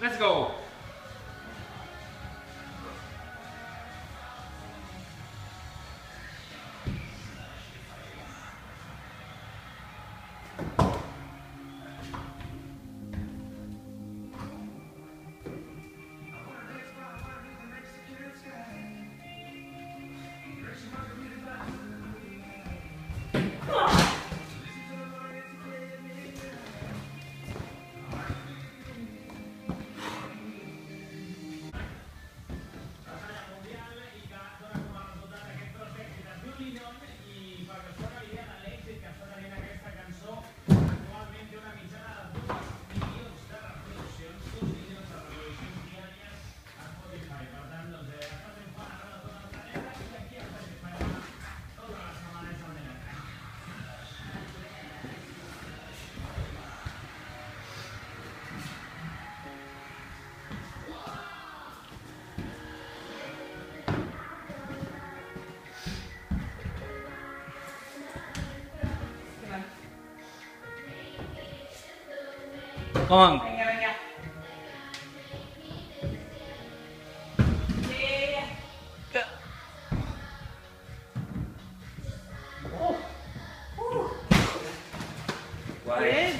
Let's go. para que sea liviana. con Quay.